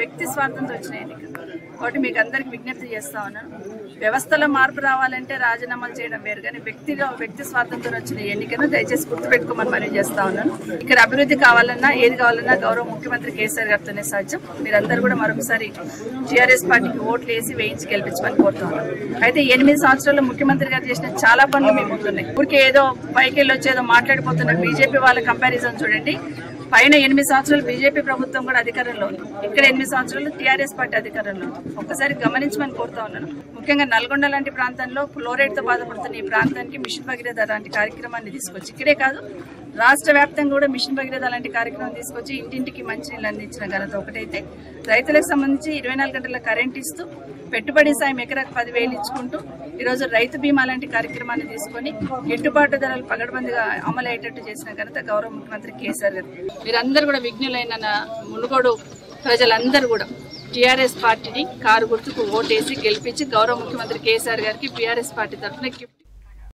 వ్యక్తి స్వార్థంతో వచ్చిన ఎన్నిక. కాబట్టి మీకు అందరికి విజ్ఞప్తి చేస్తా ఉన్నాను వ్యవస్థలో మార్పు రావాలంటే రాజీనామాలు చేయడం వేరు కానీ వ్యక్తిగా వ్యక్తి స్వార్థంతో వచ్చిన ఎన్నికను దయచేసి గుర్తుపెట్టుకోమని మనవి చేస్తా ఉన్నాను ఇక్కడ అభివృద్ధి కావాలన్నా ఏది కావాలన్నా గౌరవ ముఖ్యమంత్రి కేసీఆర్ గారితోనే సాధ్యం. మీరందరూ కూడా మరొకసారి టీఆర్ఎస్ పార్టీకి ఓట్లు వేసి వేయించి గెలిపించమని కోరుతున్నాను అయితే ఎనిమిది సంవత్సరాల్లో ముఖ్యమంత్రి గారు చేసిన చాలా పనులు మేము ముందున్నాయి. ఊరికే ఏదో పైకి వెళ్ళి వచ్చేదో మాట్లాడిపోతున్న బీజేపీ వాళ్ళ కంపారిజన్ చూడండి. పైన ఎనిమిది సంవత్సరాలు బీజేపీ ప్రభుత్వం కూడా అధికారంలో ఉంది. ఇక్కడ ఎనిమిది సంవత్సరాలు టీఆర్ఎస్ పార్టీ అధికారంలో ఉంది. ఒక్కసారి గమనించమని కోరుతా ఉన్నాను. ముఖ్యంగా నల్గొండ లాంటి ప్రాంతంలో ఫ్లోరైడ్తో బాధపడుతున్న ఈ ప్రాంతానికి మిషన్ భగీరథ లాంటి కార్యక్రమాన్ని తీసుకొచ్చి ఇక్కడే కాదు రాష్ట్ర వ్యాప్తంగా కూడా మిషన్ భగీరథ లాంటి కార్యక్రమం తీసుకొచ్చి ఇంటింటికి మంచినీళ్ళు అందించిన ఘనత ఒకటైతే రైతులకు సంబంధించి ఇరవై నాలుగు గంటల కరెంట్ ఇస్తూ పెట్టుబడి సాయం ఎకరాకు పదివేలు ఇచ్చుకుంటూ ఈరోజు రైతు బీమా లాంటి కార్యక్రమాన్ని తీసుకొని గిట్టుబాటు ధరలు పగడబందిగా అమలయ్యేటట్టు చేసిన ఘనత గౌరవ ముఖ్యమంత్రి కేసీఆర్ గారు. మీరందరూ కూడా విఘ్నులైన నా మునుగోడు ప్రజలందరూ కూడా టీఆర్ఎస్ పార్టీని కారు గుర్తుకు ఓటేసి గెలిపించి గౌరవ ముఖ్యమంత్రి కేసీఆర్ గారికి బీఆర్ఎస్ పార్టీ తరఫున గిఫ్ట్